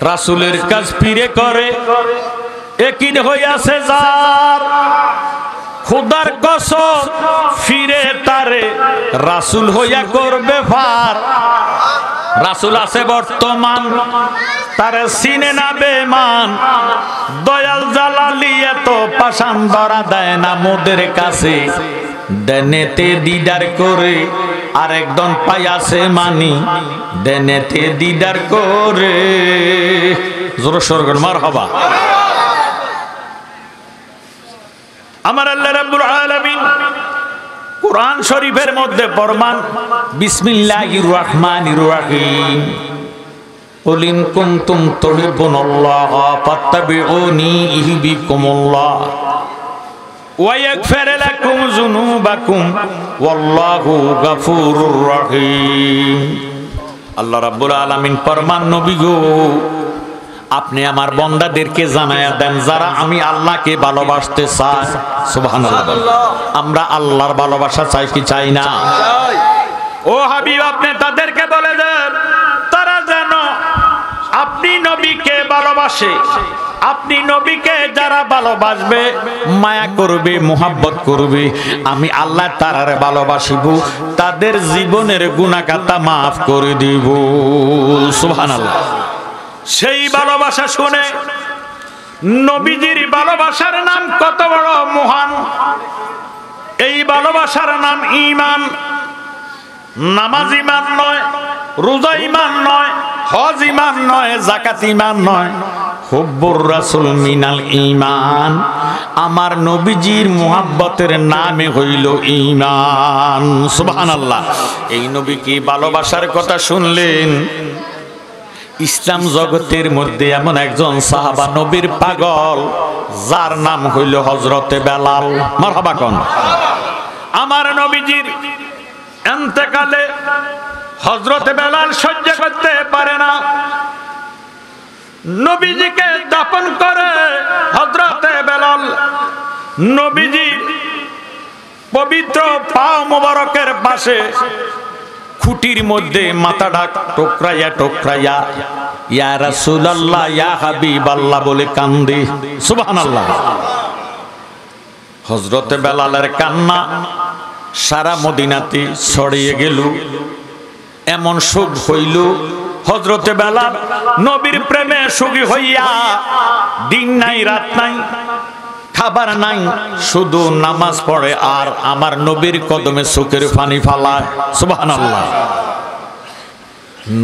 রাসুলের কাজ পিড়ে করে। একিন হইয়াছে যার খুদার কসম, ফিরে তারে রাসুল হইয়া করবে ফার রাসুল আছে বর্তমান, তারে সিনে না বেমান দয়াল জালালি এত পাশান ধরা দেয় না মোদের কাছে। দেনেতে দিদার করে আর একদম পাইয়াছে মানি। দেনেতে দিদার করে। জোর সরগর মার হবা আমার আল্লাহ রাব্বুল কোরআন শরীফের মধ্যে ফরমান বিসমিল্লাহির রহমানির রহিম قل إن كنتم تحبون الله فاتبعوني يحببكم الله ويغفر لكم ذنوبكم والله غفور رحيم আল্লাহ রাব্বুল আলামিন ফরমান নবী গো আপনি আমার বন্দাদেরকে জানায়া দেন, যারা আমি আল্লাহকে ভালোবাসতে চাই। সুবহানাল্লাহ। আমরা আল্লাহর ভালোবাসা চাই কি চাই না? ও হাবিব, আপনি তাদেরকে বলে দেন, তারা যেন আপনি নবীকে ভালোবাসে। আপনি নবীকে যারা ভালোবাসবে, মায়া করবে, মোহাব্বত করবে, আমি আল্লাহ তারার ভালোবাসিব, তাদের জীবনের গুণাকাতা মাফ করে দিব। সুবহানাল্লাহ। সেই ভালোবাসা শুনে নবীজির ভালোবাসার নাম কত বড় মহান। এই ভালোবাসার নাম ইমান নামাজ ইমান নয়, রোজা ইমান নয়, হজ ইমান নয় জাকাত ইমান নয়। হুব্বুর রাসুল মিনাল ইমান আমার নবীজির মুহাব্বতের নামে হইল ইমান সুবহানাল্লাহ। এই নবী কি ভালোবাসার কথা শুনলেন? ইসলাম জগতের মধ্যে এমন একজন সাহাবা নবীর পাগল, যার নাম হইল হজরতে বেলাল। মারহাবা কোন? আমার নবীজির এন্তেকালে হজরতে বেলাল সহ্য করতে পারে না। নবীজিকে দাপন করে হজরতে বেলাল। নবীজি পবিত্র পা মোবারকের পাশে খুঁটির মধ্যে মাথা ডাক টোকরাইয়া টোকরাইয়া, ইয়া রাসূলুল্লাহ, ইয়া হাবিবাল্লাহ বলে কান্দে। সুবহানাল্লাহ। হযরতে বেলালের কান্না সারা মদিনাতে ছড়িয়ে গেল। এমন সুখ হইল হজরতে বেলাল নবীর প্রেমে সুখী হইয়া, দিন নাই, রাত নাই খাবার নাই, শুধু নামাজ পড়ে আর আমার নবীর কদমে সুখের পানি ফালায়। সুবাহান আল্লাহ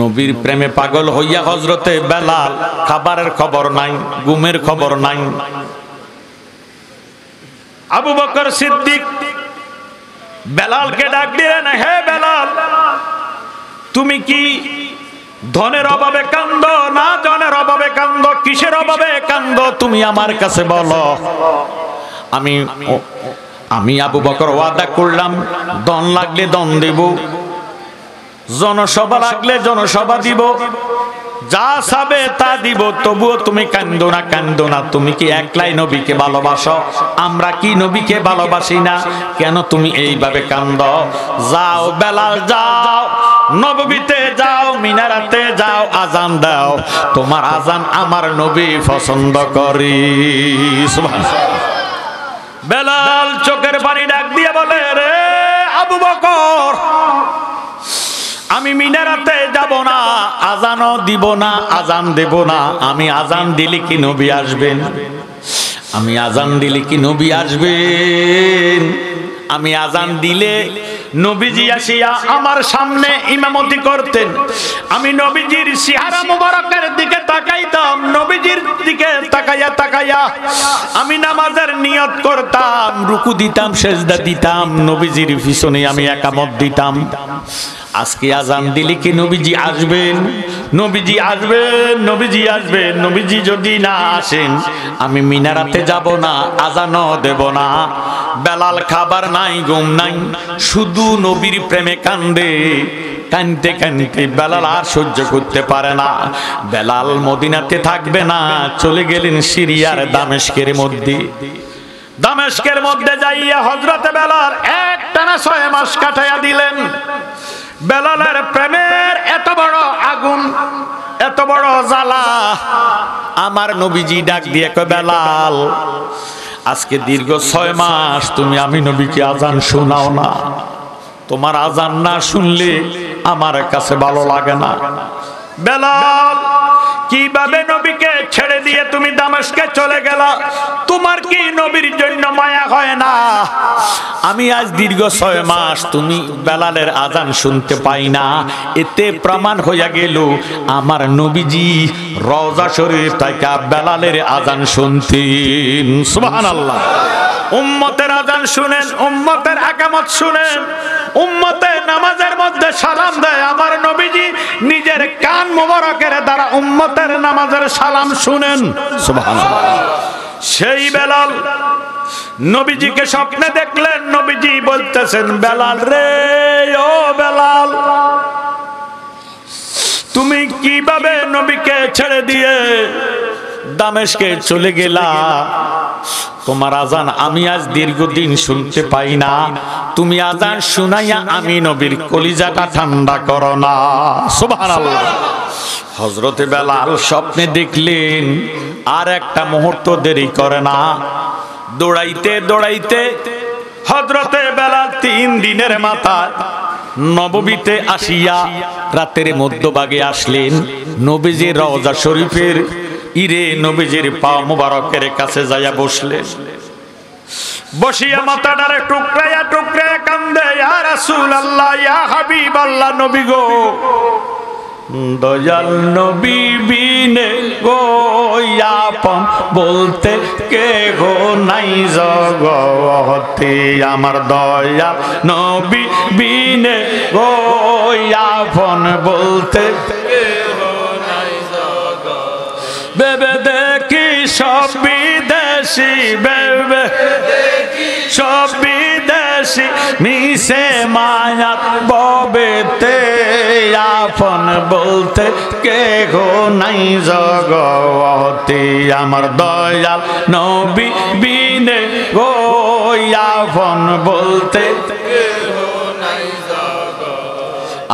নবীর প্রেমে পাগল হইয়া হজরতে বেলাল, খাবারের খবর নাই গুমের খবর নাই। আবু বকর সিদ্দিক বেলালকে ডাক দিলেন, হে বেলাল, তুমি কি ধনের অভাবে কান্দ, না জনের অভাবে কান্দ, কিসের অভাবে কান্দ, তুমি আমার কাছে বলো। আমি আমি আবু বকর ওয়াদা করলাম দন লাগলে দন দেব, জনসভা লাগলে জনসভা দিব, যা সাবে তা দিব, তবুও তুমি কান্দো না কান্দো না, তুমি কি একলাই নবীকে ভালোবাসো? আমরা কি নবীকে ভালোবাসি না? কেন তুমি এইভাবে কান্দ? যাও বেলাল, যাও নববীতে যাও, মিনারাতে যাও, আজান দাও। তোমার আজান আমার নবী পছন্দ করি। বেলাল চোখের পানি ডাক দিয়ে বলে, রে আবু বকর, আমি মিনারাতে যাব না, আজানও দিব না, আজান দেব না। আমি আজান দিলে কি নবী আসবেন? আমি আজান দিলে কি নবী আসবেন? আমি আজান দিলে নবীজি আসিয়া আমার সামনে ইমামতি করতেন। আমি নবীজির সিহারা মুবারকের দিকে তাকাইতাম, নবীজির দিকে তাকাইয়া তাকাইয়া আমি নামাজের নিয়ত করতাম, রুকু দিতাম, সেজদা দিতাম, নবীজির পিছনে আমি একামত দিতাম। আজকে আজান দিলে কি নবীজি আসবেন? নবীজি আসবেন নবীজি আসবেন, নবীজি যদি না আসেন, আমি মিনারাতে যাব না, আজানও দেব না। বেলাল খাবার নাই, ঘুম নাই, শুধু নবীর প্রেমে কান্দে। কানতে কানতে বেলাল আর সহ্য করতে পারে না। বেলাল মদিনাতে থাকবে না, চলে গেলেন সিরিয়ার দামেশকের মধ্যে। দামেশকের মধ্যে যাইয়া হজরতে বেলার এক টানা ছয় মাস কাটাইয়া দিলেন। বেলালের প্রেমের এত বড় আগুন, এত বড় জ্বালা। আমার নবীজি ডাক দিয়ে কয়, বেলাল, আজকে দীর্ঘ ছয় মাস তুমি আমি নবীকে আজান শোনাও না। তোমার আজান না শুনলে আমার কাছে ভালো লাগে না। বেলাল কীভাবে নবীকে ছেড়ে দিয়ে তুমি দামেশকে চলে গেল? তোমার কি নবীর জন্য মায়া হয় না? আমি আজ দীর্ঘ ছয় মাস তুমি বেলালের আজান শুনতে পাই না। এতে প্রমাণ হইয়া গেল, আমার নবীজি রওজা শরীফ থেকে বেলালের আজান শুনতেন। সুবহানাল্লাহ। উম্মতের আজান শুনেন, উম্মতের আকামত শুনেন, উম্মতে নামাজের মধ্যে সালাম দেয়। আমার নবীজি নিজের কান মোবারকের দ্বারা উম্মতের নামাজের সালাম শুনেন। সেই বেলাল নবীজিকে স্বপ্নে দেখলেন। নবীজি বলতেছেন, বেলাল রে, ও বেলাল, তুমি কীভাবে নবীকে ছেড়ে দিয়ে দামেশকে চলে গেলা? তোমার আজান আমি আজ দীর্ঘদিন শুনতে পাই না। তুমি আজান শুনাইয়া আমি নবীর কলিজাটা ঠান্ডা করো না। সুবহানাল্লাহ। হজরতে বেলাল স্বপ্নে দেখলেন, আর একটা মুহূর্ত দেরি করে না। দৌড়াইতে দৌড়াইতে হজরতে বেলাল তিন দিনের মাথায় নববীতে আসিয়া রাতের মধ্যভাগে আসলেন। নবীজির রওজা শরীফের ইরে নবীজির পা মুবারকের কাছে যাইয়া বসলেন বসিয়া মাথাটারে টুকরাইয়া টুকরাইয়া কান্দে, ইয়া রাসূলুল্লাহ, ইয়া হাবিবাল্লাহ, নবী গো। দয়াল নবী বিনে গো আপন বলতে কে গো নাই জগতে। আমার দয়াল নবী বিনে গো আপন বলতে বিদেশি, বেবে। সব বিদেশি, মিশে মায়াত ববেতে। আপন বলতে কে গো নাই জগতে। আমার দয়াল নবী বিনে গো, আপন বলতে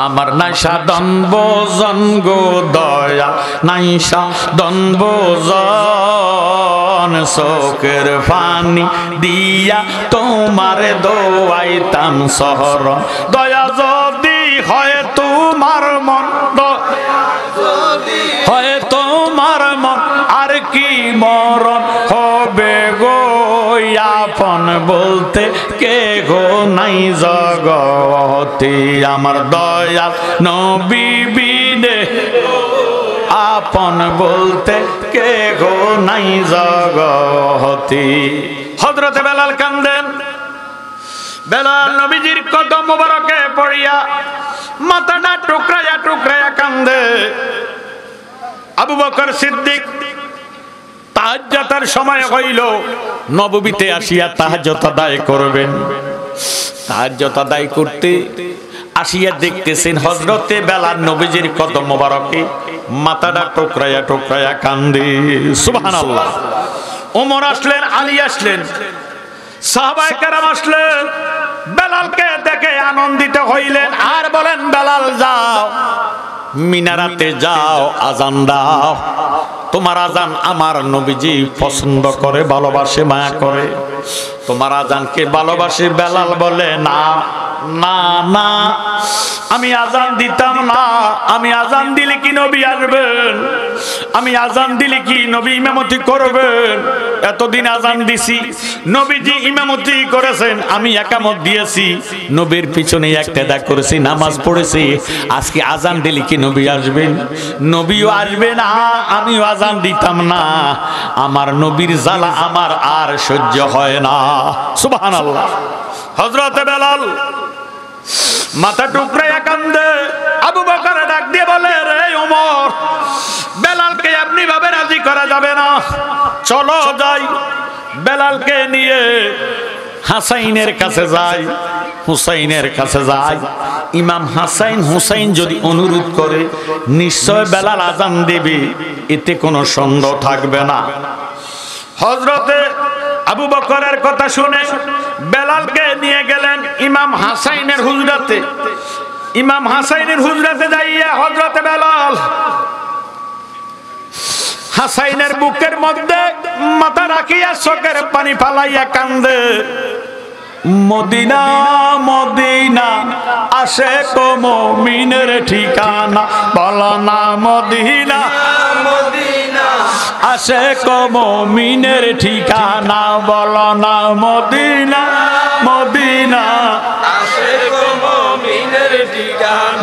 আমার নাইসা দম্ব জনগো দয়া নাইসা দম্ব জন শোকের পানি দিয়া তোমার দোয়াইতাম শহর। দয়া যদি হয় তোমার মন হয় তোমার মন, আর কি মরণ হবে গো আপন বলতে কে গো নাই জগতে। আমার দয়াল নবী আপন বলতে কে গো নাই জগতে। হজরতে বেলাল কান্দেন। বেলাল নবীজির কদম মুবারকে পড়িয়া মাথাটা টুকরাইয়া টুকরাইয়া কান্দে। আবু বকর সিদ্দিক তাহাজ্জাতের সময় হইল, নববীতে আসিয়া তাহাজ্জত আদায় করবেন। তাহাজ্জত আদায় করতে আসিয়া দেখতেছেন হজরতে বেলার নবীজির কদম মোবারকে। মাথাটা টোকরাইয়া টোকরাইয়া কান্দে। সুবহানাল্লাহ। ওমর আসলেন, আলী আসলেন। সাহাবায়ে কেরাম আসলেন। বেলালকে দেখে আনন্দিত হইলেন। আর বলেন, বেলাল, যাও। মিনারাতে যাও, আজান দাও। তোমার আজান আমার নবীজি পছন্দ করে, ভালোবাসে, মায়া করে। তোমার আজানকে ভালোবাসে, বেলাল বলে, না। না না। আমি আজান দিতাম না। আমি আজান দিলে কি নবী আসবেন? আমি আজান দিলে কি নবী ইমামতি করবেন? এতদিন আজান দিছি। নবীজি ইমামতি করেছেন, আমি একামত দিয়েছি। নবীর পিছনে একটা করেছি, নামাজ পড়েছি। আজকে আজান দিলে কি নবী আসবেন? নবীও আসবে না, আমিও আজান দিতাম না। আমার নবীর জ্বালা আমার আর সহ্য হয় না। সুবহানাল্লাহ। হযরতে বেলাল মাথা টুকরে কান্দে আবু বকর ডাক দিয়ে বলে, রে ওমর বেলালকে আপনি ভাবে রাজি করা যাবে না। চলো যাই, বেলালকে নিয়ে হাসাইনের কাছে যাই, হুসাইনের কাছে যাই। ইমাম হাসাইন হুসাইন যদি অনুরোধ করে, নিশ্চয় বেলাল আজান দেবে, এতে কোনো সন্দেহ থাকবে না। হজরতে আবু বকরের কথা শুনে বেলালকে নিয়ে গেলেন ইমাম হাসাইনের হুজরাতে, ইমাম হাসাইনের হুজরাতে যাইয়া হজরতে বেলাল হাসাইনের বুকের মধ্যে মাথা রাখিয়া চোখের পানি ফালাইয়া কান্দে। মদিনা মদিনা আসে কমো মিনের ঠিকানা, বলো না মদিনা। আসে কমো মিনের ঠিকানা, বলো মদিনা। মদিনা।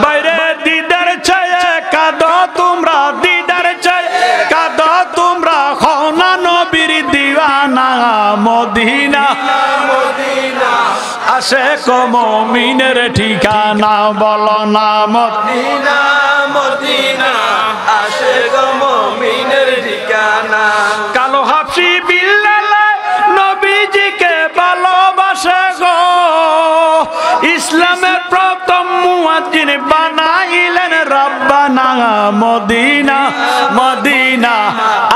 বাইরে দিদার ছায়ে কাদ তোমরা দিদার ছায়ে কাদ তোমরা। খনা নবীর দিওয়ানা মদিনা। আসে কমো মিনের ঠিকানা বলো না মদিনা মদিনা আসে গো ঠিকানা। ইসলামের প্রথম মুয়াজ্জিন বানাইলেন রব্বানা মদিনা। মদিনা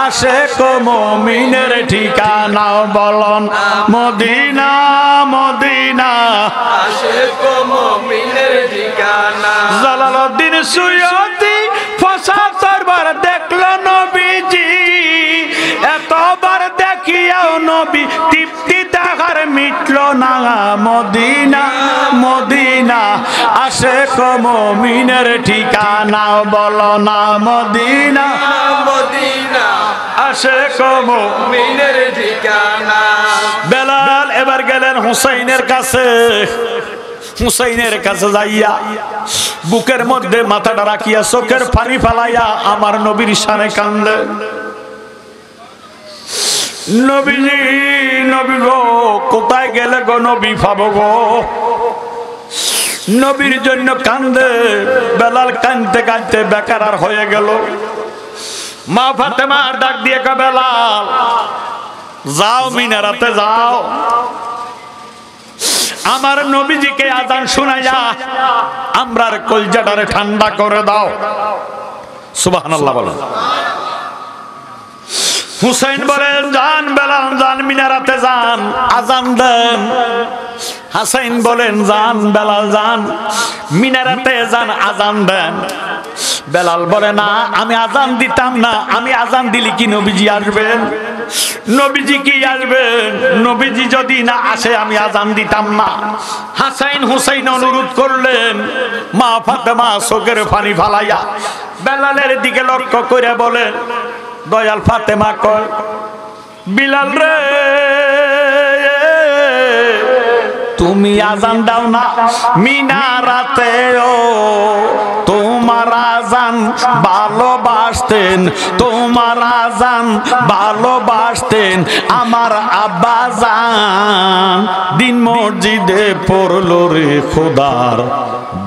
আসে কো মুমিনের ঠিকানা বলন। মদিনা মদিনা। আসে কো মুমিনের ঠিকানা। জালালউদ্দিন সুয়তি না মদিনা মদিনা আসে কমিনের ঠিকানা বলো না, মদিনা মদিনা আসে কম ঠিকানা। বেলাল এবার গেলেন হুসাইনের কাছে। হুসাইনের কাছে যাইয়া বুকের মধ্যে মাথাটা রাখিয়া চোখের পানি ফালাইয়া আমার নবীর সানে কান্দে নবীজি, নবী গো, কোথায় গেলে গো নবী পাবো গো? নবীর জন্য কান্দে, বেলাল কান্দতে কান্দতে বেকার আর হয়ে গেল। মা ফাতেমা ডাক দিয়ে কা বেলাল, যাও মিনারাতে যাও। আমার নবীজিকে আজান শুনাইয়া আমরার কলজাটারে ঠান্ডা করে দাও। সুবহানাল্লাহ বলেন। হুসাইন বলেন যান বেলাল যান মিনারাতে যান, আজান দেন। হাসাইন বলেন যান বেলাল যান মিনারাতে যান, আজান দেন। বেলাল বলে, না, আমি আজান দিতাম না, আমি আজান দিলি কি নবীজি আসবেন নবীজি কি আসবেন নবীজি যদি না আসে, আমি আজান দিতাম না। হাসাইন হুসাইন অনুরোধ করলেন, মা ফাতেমা চোখের পানি ফালাইয়া। বেলালের দিকে লক্ষ্য করে বলেন দয়াল ফাতেমা কয়, বিলাল রে, তুমি আজান দাও না মিনারাতে তোমার আজান ভালোবাসতেন, তোমার আজান ভালোবাসতেন, আমার আব্বা জান দিন মসজিদে পড়ল রে খোদার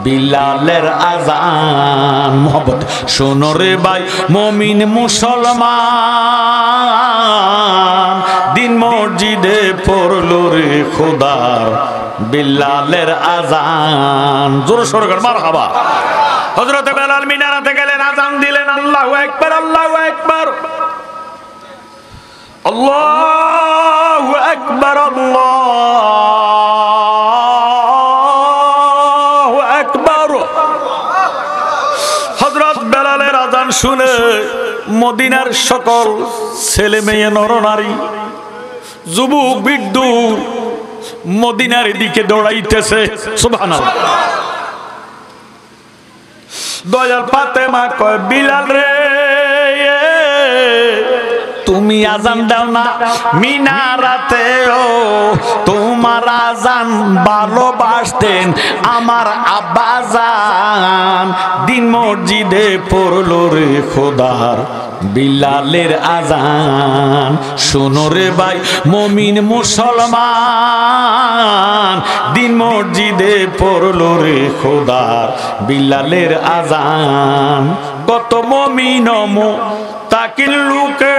বিলালের আজান, মোহব্বত। শোনো রে ভাই, মমিন মুসলমান, দিন মসজিদে পড়ল রে খোদার বিল্লালের আজান। জোর সরকার মার হাবা হজরতে বেলাল মিনারাতে গেলেন, আজান দিলেন, আল্লাহ একবার আল্লাহ একবার আল্লাহ একবার আল্লাহ। শুনে মদিনার সকল ছেলে মেয়ে নরনারী যুবক বিদ্যু মদিনার দিকে দৌড়াইতেছে। সুবহানাল্লাহ। দয়াল ফাতেমা কয়, বিলাল রে তুমি আজান দাও না মিনারাতে ও তোমার আজান ভালোবাসতেন আমার আব্বা জান দিন মসজিদে পড়ল রে খোদার বিলালের আজান। শোনো রে ভাই, মমিন মুসলমান। দিন মসজিদে পড়ল রে খোদার বিলালের আজান। কত মমিন মো তাকিল লুকে।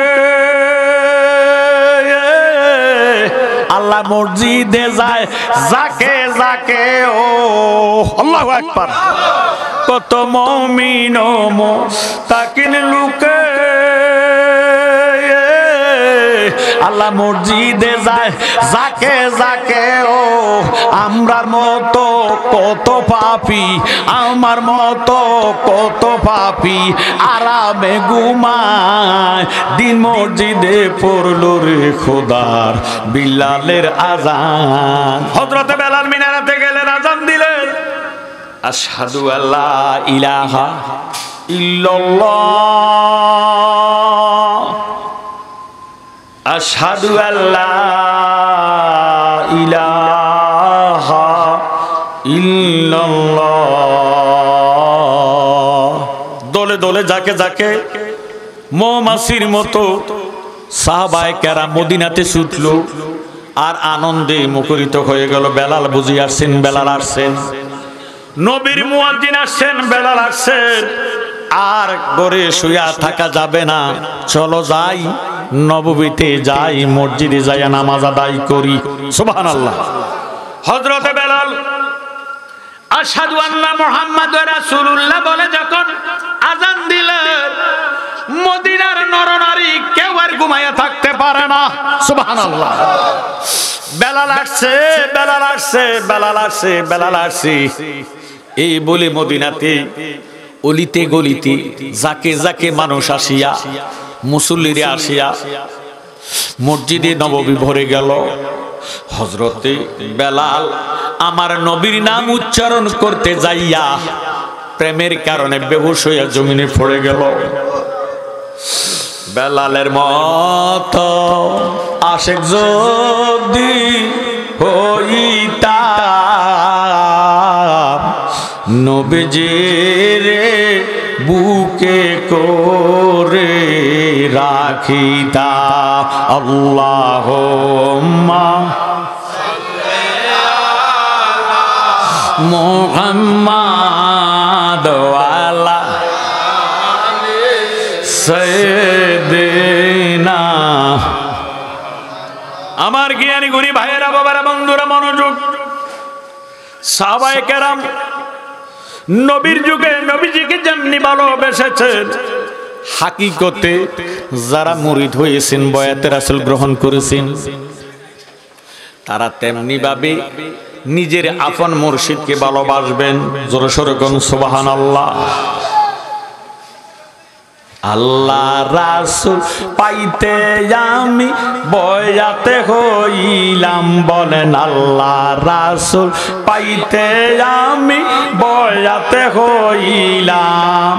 আল্লাহ মসজিদে যায় যাকে যাকে ও আল্লাহ একবার কত মমিন তাকিল লুকে। আল্লাহ মসজিদে যায়, যাকে যাকে, ও, আমরার মতো কত পাপি, আমার মতো কত পাপি, আরামে ঘুমায়, দিন মসজিদে পড়ল রে খোদার বিল্লালের আজান। হজরতে বেলাল মিনারাতে গেলেন, আজান দিলেন। আশহাদু আল্লাহ ইলাহা ইল্লাল্লাহ। আশহাদু আল্লাহ ইলাহা ইল্লাল্লাহ। দলে দলে যাকে যাকে মৌমাছির মতো সাহাবায়ে কেরাম মদিনাতে ছুটল আর আনন্দে মুখরিত হয়ে গেল। বেলাল বুঝি আসছেন, বেলাল আসছেন। নবীর মুয়াজ্জিন আসছেন, বেলাল আসছেন। আর গড়ে শুয়া থাকা যাবে না। চলো যাই। নববীতে যাই, মসজিদে যাই নামাজ আদায় করি। সুবহানাল্লাহ। হযরতে বেলাল আশহাদু আন্না মুহাম্মাদুর রাসূলুল্লাহ বলে যখন আজান দিলেন, মদিনার নরনারী কেউ আর ঘুমাইয়া থাকতে পারে না। সুবহানাল্লাহ। বেলাল আসছে বেলাল আসছে বেলাল আসছে বেলাল আসছে। এই বলে মদিনাতে অলিতে গলিতে যাকে যাকে মানুষ আসিয়া, মুসল্লিরে আসিয়া, মসজিদে নববী ভরে গেল। হজরতে বেলাল আমার নবীর নাম উচ্চারণ করতে যাইয়া প্রেমের কারণে বেহুশ হইয়া জমিনে পড়ে গেল। বেলালের মত আশেক যদি হইতা নবীজির বুকে করে রাখিতা। আল্লাহ মোহাম্মদ ওয়ালা আমার জ্ঞানী গুণী ভাইয়েরা, বাবারা, বন্ধুরা, মনোযোগ। সাহাবায়ে কেরাম নবীর যুগে নবীজিকে যেমনি ভালোবেসেছেন হাকিকতে যারা মুরিদ হয়েছেন, বয়াতে রাসুল গ্রহণ করেছেন, তারা তেমনি ভাবে নিজের আপন মুর্শিদকে ভালোবাসবেন। জোরে সোরে আল্লাহ আল্লাহ রাসুল পাইতে আমি বয়াতে হইলাম। বলেন আল্লাহ রাসুল পাইতে আমি বয়াতে হইলাম।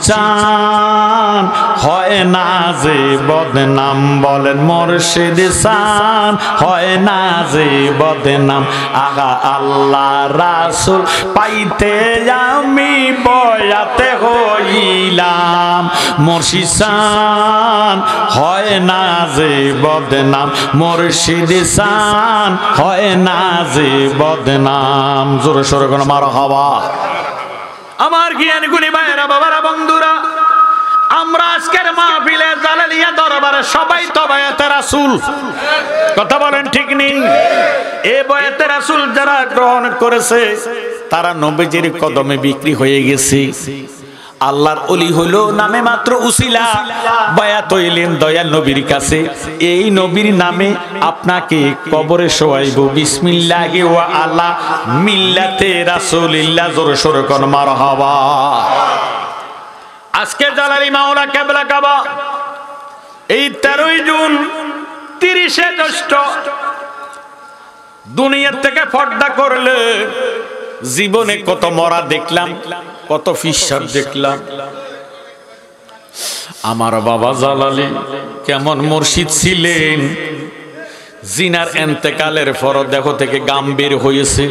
চান, হয় না যে বদনাম। বলেন মুর্শিদ চান, হয় না যে বদনাম। আগা আল্লাহ রাসুল পাইতে আমি বয়াতে হইলাম। মুর্শিদান হয় না যে বদনাম সান হয় না যে বদনাম। জোরে সোরে কোন মার হওয়া আমার জ্ঞান গুণী ভাইয়েরা, বাবারা, বন্ধুরা, আমরা আজকের মাহফিলে জালালিয়া দরবারে সবাই তো রাসূল। কথা বলেন ঠিক নেই এ বয়াতে রাসূল যারা গ্রহণ করেছে, তারা নবীজির কদমে বিক্রি হয়ে গেছে। আল্লাহর অলি হলো নামে মাত্র উসিলা। বায়াত হইলেন দয়াল নবীর কাছে। এই নবীর নামে আপনাকে কবরে শোয়াইব। বিসমিল্লাহি ওয়া আলা মিল্লাতে রাসূলিল্লাহ, জোরে সোরে কোন, মারহাবা। আজকে জালালি মাওলা কেবলা কাবা। এই তেরোই জুন, তিরিশে জ্যৈষ্ঠ দুনিয়ার থেকে পর্দা করলে জীবনে কত মরা দেখলাম, কত ফিসার দেখলাম। আমার বাবা জালালি কেমন মুর্শিদ ছিলেন? জিনার এন্তেকালের পর দেখো থেকে গাম বের হয়েছে।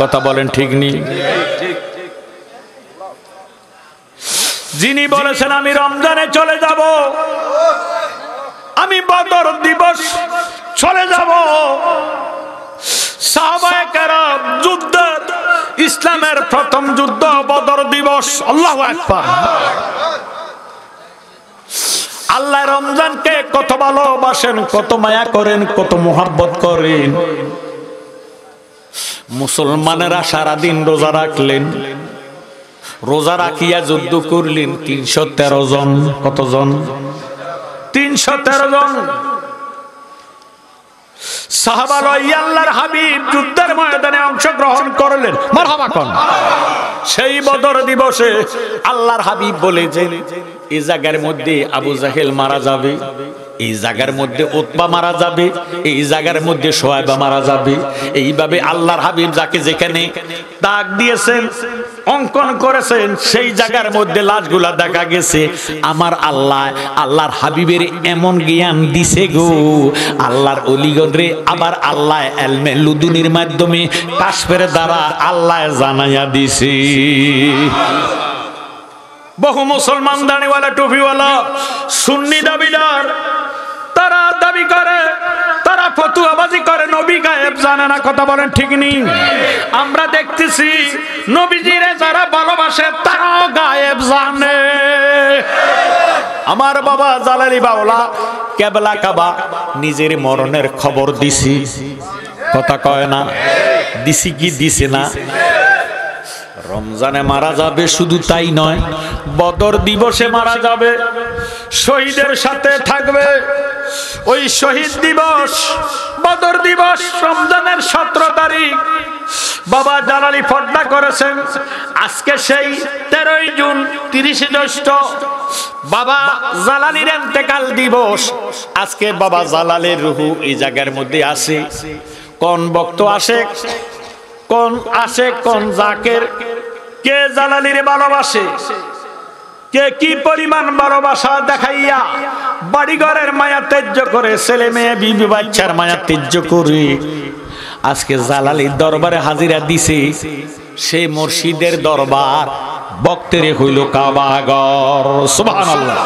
কথা বলেন ঠিক নেই যিনি বলেছেন, আমি রমজানে চলে যাব, আমি বদর দিবস চলে যাব। ইসলামের প্রথম যুদ্ধ বদর দিবস, আল্লাহু আকবার। আল্লাহ রমজানকে কত ভালোবাসেন, কত মায়া করেন, কত মোহাব্বত করেন। মুসলমানেরা সারাদিন রোজা রাখলেন। রোজা রাখিয়া যুদ্ধ করলেন, তিনশো তেরো জন, কতজন? তিনশো তেরো জন। আল্লাহর হাবিব যুদ্ধের ময়দানে অংশগ্রহণ করলেন। সেই বদর দিবসে আল্লাহর হাবিব এই জায়গার মধ্যে আবু জাহেল মারা যাবে। এই জায়গার মধ্যে উতবা মারা যাবে, এই জায়গার মধ্যে সোয়াবা মারা যাবে। এইভাবে আল্লাহর হাবিব যাকে যেখানে দাগ দিয়েছেন, অঙ্কন করেছেন, সেই জায়গার মধ্যে লাশগুলা দেখা গেছে। আমার আল্লাহ, আল্লাহর হাবিবের এমন জ্ঞান দিছে গো। আল্লাহর অলিগণরে আবার আল্লাহ এলমে লুদুনির মাধ্যমে কাশ্মের দ্বারা আল্লাহ জানাইয়া দিছে। বহু মুসলমান দাঁড়িওয়ালা, টুপিওয়ালা, সুন্নি দাবিদার দাবি করে, তারা ফতুয়াবাজি করে, নবী গায়েব জানে না, কথা বলেন ঠিক নেই আমরা দেখতেছি নবীজিরে যারা ভালোবাসে, তারাও গায়েব জানে। আমার বাবা জালালি বাউলা কেবলা কাবা, নিজের মরণের খবর দিছি। কথা কয় না, দিছি কি দিছে না? রমজানে মারা যাবে শুধু তাই নয়, বদর দিবসে মারা যাবে। শহীদের সাথে থাকবে ওই শহীদ দিবস, বদর দিবস, রমজানের সতেরো তারিখ। বাবা জালালি ফর্দা করেছেন। আজকে সেই তেরোই জুন, তিরিশে জ্যৈষ্ঠ। বাবা জালালির এন্তেকাল দিবস। আজকে বাবা জালালের রুহু এই জায়গার মধ্যে আসে। কোন বক্ত আসে, কোন আসে, কোন জাকের, কে জালালির ভালোবাসে? কে কি পরিমাণ ভালোবাসা দেখাইয়া বাড়িঘরের মায়া তেজ্য করে ছেলে মেয়ে, বিবি বাচ্চার মায়া তেজ্য করে আজকে জালালি দরবারে হাজিরা দিছে, সে মুর্শিদের দরবার বক্তেরে হইল কাবাগর সুবহানাল্লাহ।